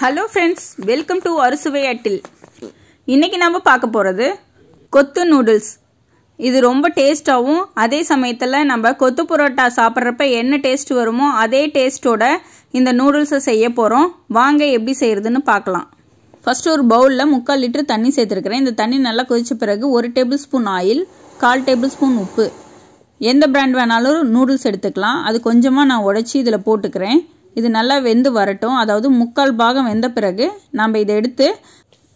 Hello friends welcome to அறுசுவை அட்டில் இன்றைக்கி நம்ம பார்க்க போகிறது கொத்து நூடுல்ஸ் இது ரொம்ப டேஸ்ட்டாகவும் அதே சமயத்தில் நம்ம கொத்து புரோட்டா சாப்பிட்றப்ப என்ன டேஸ்ட் வருமோ அதே டேஸ்ட்டோட இந்த நூடுல்ஸை செய்ய போகிறோம் வாங்க எப்படி செய்கிறதுன்னு பார்க்கலாம். ஃபஸ்ட்டு ஒரு பவுலில் முக்கால் லிட்டர் தண்ணி சேர்த்துருக்கிறேன். இந்த தண்ணி நல்லா கொதித்த பிறகு ஒரு டேபிள் ஸ்பூன் ஆயில் கால் டேபிள் ஸ்பூன் உப்பு. எந்த பிராண்ட் வேணாலும் நூடுல்ஸ் எடுத்துக்கலாம். அது கொஞ்சமாக நான் உடச்சி இதில் போட்டுக்கிறேன். இது நல்லா வெந்து வரட்டும். அதாவது முக்கால் பாகம் வெந்த பிறகு நம்ம இதை எடுத்து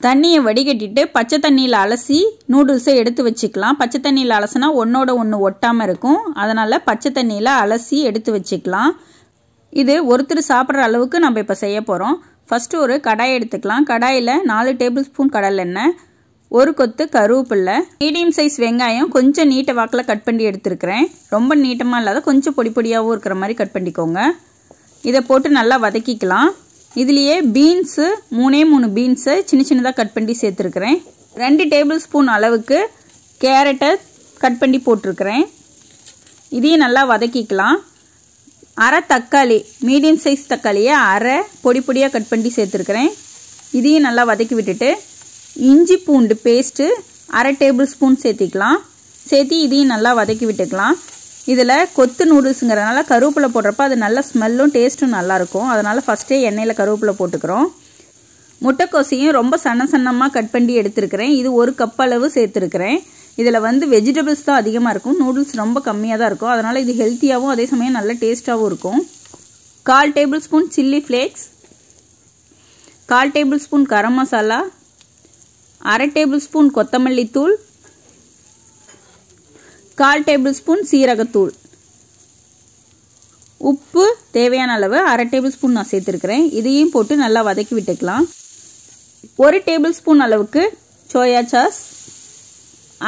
தண்ணியை வடிகட்டிட்டு பச்சை தண்ணியில் அலசி நூடுல்ஸை எடுத்து வச்சுக்கலாம். பச்சை தண்ணியில் அலசினா ஒன்றோட ஒன்று ஒட்டாமல் இருக்கும். அதனால் பச்சை தண்ணியில் அலசி எடுத்து வச்சுக்கலாம். இது ஒருத்தர் சாப்பிட்ற அளவுக்கு நம்ம இப்போ செய்ய போகிறோம் ஃபஸ்ட்டு ஒரு கடாய் எடுத்துக்கலாம். கடாயில் நாலு டேபிள் ஸ்பூன் கடலெண்ணெய் ஒரு கொத்து கருவேப்பில்லை மீடியம் சைஸ் வெங்காயம் கொஞ்சம் நீட்ட வாக்கில் கட் பண்ணி எடுத்துருக்கிறேன். ரொம்ப நீட்டமாக இல்லாத கொஞ்சம் பொடி பொடியாகவும் இருக்கிற மாதிரி கட் பண்ணிக்கோங்க. இதை போட்டு நல்லா வதக்கிக்கலாம். இதுலேயே பீன்ஸு மூணே மூணு பீன்ஸை சின்ன சின்னதாக கட் பண்ணி சேர்த்துருக்குறேன். ரெண்டு டேபிள் ஸ்பூன் அளவுக்கு கேரட்டை கட் பண்ணி போட்டிருக்கிறேன். இதையும் நல்லா வதக்கிக்கலாம். அரை தக்காளி மீடியம் சைஸ் தக்காளியை அரை பொடி பொடியாக கட் பண்ணி சேர்த்துருக்குறேன். இதையும் நல்லா வதக்கி விட்டுட்டு இஞ்சி பூண்டு பேஸ்ட்டு அரை டேபிள் ஸ்பூன் சேர்த்திக்கலாம். சேர்த்து இதையும் நல்லா வதக்கி விட்டுக்கலாம். இதில் கொத்து நூடுல்ஸுங்கிறதுனால கருவேப்பிலை போடுறப்ப அது நல்ல ஸ்மெல்லும் டேஸ்ட்டும் நல்லாயிருக்கும். அதனால் ஃபஸ்ட்டே எண்ணெயில் கருவேப்பிலை போட்டுக்கிறோம். முட்டைக்கோசையும் ரொம்ப சன்ன சன்னமாக கட் பண்ணி எடுத்துருக்கிறேன். இது ஒரு கப் அளவு சேர்த்துருக்கிறேன். இதில் வந்து வெஜிடபிள்ஸ் தான் அதிகமாக இருக்கும். நூடுல்ஸ் ரொம்ப கம்மியாக தான் இருக்கும். அதனால் இது ஹெல்த்தியாகவும் அதே சமயம் நல்ல டேஸ்ட்டாகவும் இருக்கும். கால் டேபிள் ஸ்பூன் சில்லி ஃப்ளேக்ஸ் கால் டேபிள் ஸ்பூன் கரம் மசாலா அரை டேபிள் ஸ்பூன் கொத்தமல்லி தூள் கால் டேபிள் ஸ்பூன் சீரகத்தூள். உப்பு தேவையான அளவு அரை டேபிள் ஸ்பூன் நான் சேர்த்துருக்கிறேன். இதையும் போட்டு நல்லா வதக்கி விட்டுக்கலாம். ஒரு டேபிள் ஸ்பூன் அளவுக்கு சோயா சாஸ்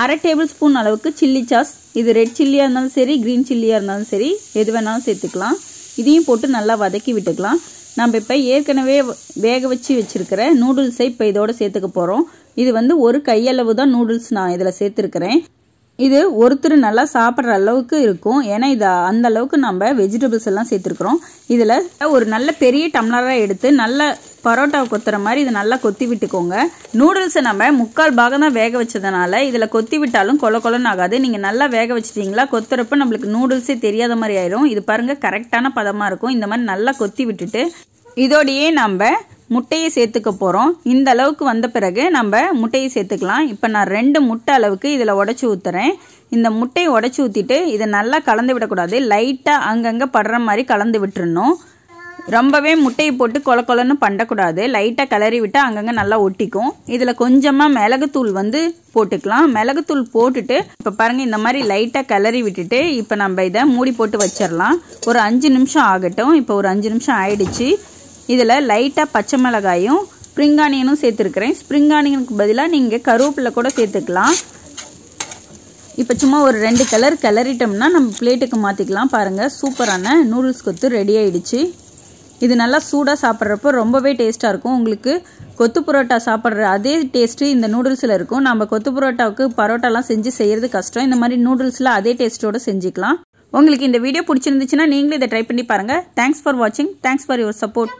அரை டேபிள் ஸ்பூன் அளவுக்கு சில்லி சாஸ் இது ரெட் சில்லியாக இருந்தாலும் சரி க்ரீன் சில்லியாக இருந்தாலும் சரி எது வேணாலும் சேர்த்துக்கலாம். இதையும் போட்டு நல்லா வதக்கி விட்டுக்கலாம். நம்ம இப்போ ஏற்கனவே வேக வச்சு வச்சுருக்கிற நூடுல்ஸை இப்போ இதோடு சேர்த்துக்க போகிறோம் இது வந்து ஒரு கையளவு தான் நூடுல்ஸ் நான் இதில் சேர்த்துருக்கிறேன். இது ஒருத்தர் நல்லா சாப்பிட்ற அளவுக்கு இருக்கும். ஏன்னா இது அந்த அளவுக்கு நம்ம வெஜிடபிள்ஸ் எல்லாம் சேர்த்துருக்குறோம். இதில் ஒரு நல்ல பெரிய டம்ளராக எடுத்து நல்ல பரோட்டா கொத்துற மாதிரி இதை நல்லா கொத்தி விட்டுக்கோங்க. நூடுல்ஸை நம்ம முக்கால் பாகம் தான் வேக வச்சதுனால இதில் கொத்தி விட்டாலும் கொல கொலன்னு ஆகாது. நீங்கள் நல்லா வேக வச்சிட்டிங்களா கொத்துறப்ப நம்மளுக்கு நூடுல்ஸே தெரியாத மாதிரி ஆயிரும். இது பாருங்கள் கரெக்டான பதமாக இருக்கும். இந்த மாதிரி நல்லா கொத்தி விட்டுட்டு இதோடையே நம்ம முட்டையை சேர்த்துக்க போகிறோம் இந்த அளவுக்கு வந்த பிறகு நம்ம முட்டையை சேர்த்துக்கலாம். இப்போ நான் ரெண்டு முட்டை அளவுக்கு இதில் உடச்சி ஊற்றுறேன் இந்த முட்டையை உடச்சி ஊற்றிட்டு இதை நல்லா கலந்து விடக்கூடாது. லைட்டாக அங்கங்கே படுற மாதிரி கலந்து விட்டுருணும் ரொம்பவே முட்டையை போட்டு கொல கொலன்னு பண்ணக்கூடாது லைட்டாக கிளறி விட்டு அங்கங்கே நல்லா ஒட்டிக்கும். இதில் கொஞ்சமாக மிளகுத்தூள் வந்து போட்டுக்கலாம். மிளகுத்தூள் போட்டுட்டு இப்போ பாருங்கள் இந்த மாதிரி லைட்டாக கிளறி விட்டுட்டு இப்போ நம்ம இதை மூடி போட்டு வச்சிடலாம். ஒரு அஞ்சு நிமிஷம் ஆகட்டும். இப்போ ஒரு அஞ்சு நிமிஷம் ஆயிடுச்சு. இதில் லைட்டாக பச்சை மிளகாயும் ஸ்ப்ரிங் ஆனியனும் சேர்த்துருக்கிறேன். ஸ்ப்ரிங் ஆனியனுக்கு பதிலாக நீங்கள் கருவேப்பிலை கூட சேர்த்துக்கலாம். இப்போ சும்மா ஒரு ரெண்டு கலர் கிளறிட்டோம்னா நம்ம பிளேட்டுக்கு மாற்றிக்கலாம் பாருங்கள் சூப்பரான நூடுல்ஸ் கொத்து ரெடி ஆகிடுச்சு இது நல்லா சூடாக சாப்பிட்றப்போ ரொம்பவே டேஸ்ட்டாக இருக்கும். உங்களுக்கு கொத்து பரோட்டா சாப்பிட்ற அதே டேஸ்ட்டு இந்த நூடுல்ஸில் இருக்கும். நம்ம கொத்து பரோட்டாவுக்கு பரோட்டாலாம் செஞ்சு செய்கிறது கஷ்டம். இந்த மாதிரி நூடுல்ஸில் அதே டேஸ்ட்டோடு செஞ்சுக்கலாம். உங்களுக்கு இந்த வீடியோ பிடிச்சிருந்துச்சுன்னா நீங்களும் இதை ட்ரை பண்ணி பாருங்கள் தேங்க்ஸ் ஃபார் வாட்சிங் தேங்க்ஸ் ஃபார் யுவர் சப்போர்ட்